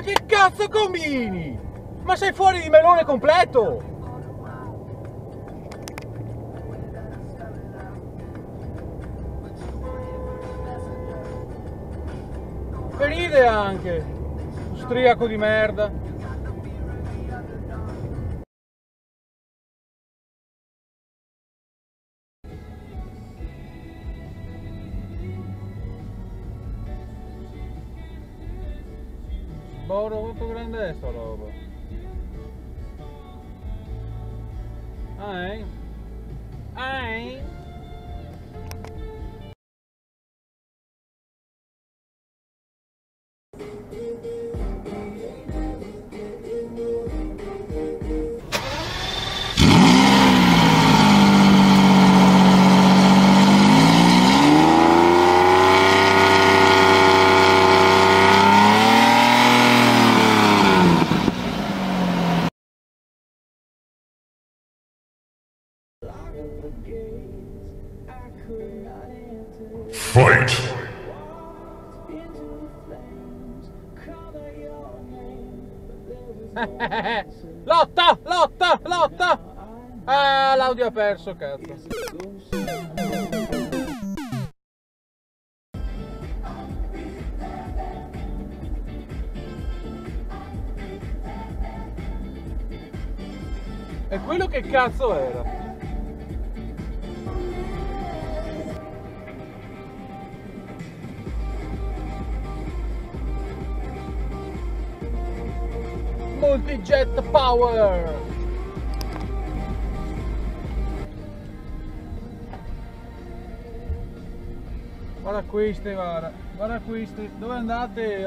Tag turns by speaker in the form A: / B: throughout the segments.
A: che cazzo combini? Ma sei fuori di melone completo! E ride anche, striaco di merda. Bauro, ¿cuánto grande es eso, loco? Ay. Ay.
B: Fight!
A: lotta, lotta, lotta! Ah, l'audio ha perso, cazzo. E quello che cazzo era? Multi-jet power! Guarda queste, guarda, guarda queste, dove andate?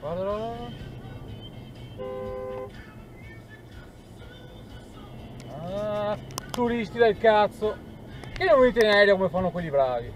A: Guarda, guarda, guarda. Ah, turisti del cazzo. Che non venite in aereo come fanno quelli bravi.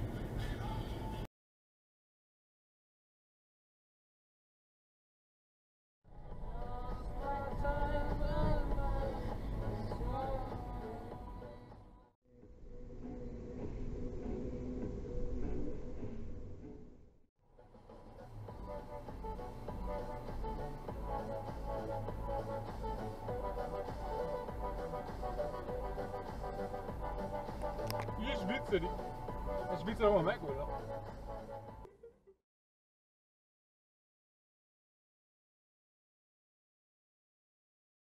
A: City. En ze biedt er gewoon een Mac.